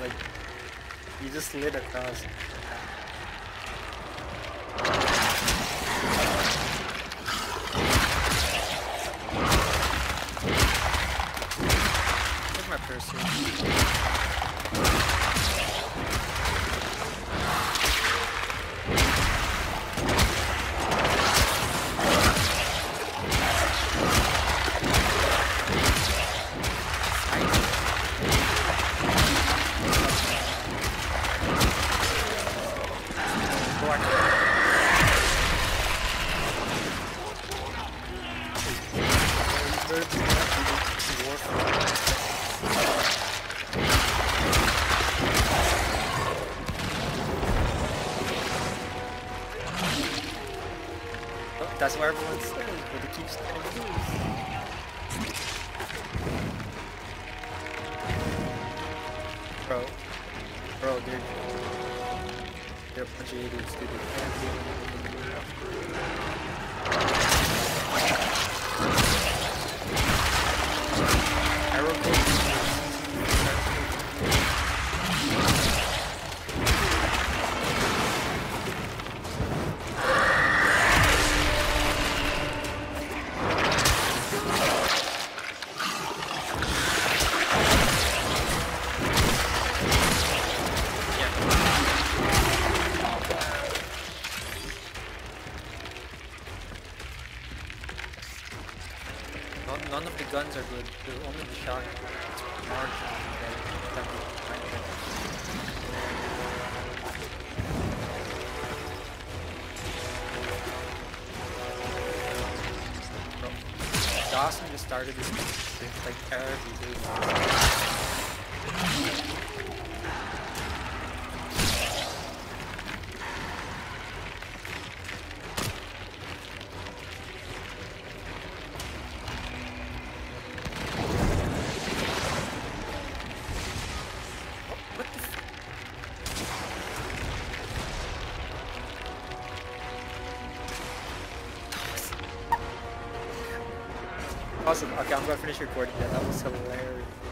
Like, you just slid across. Where's my purse? Oh, That's why everyone's saying, but it keeps getting loose. Bro. Bro, dude. They're a bunch of idiots, dude. They can't do anything. Arrow None, none of the guns are good. The only the shotgun. It's. Bro, Dawson just started this like every day. Awesome. Okay, I'm gonna finish recording that. That was hilarious.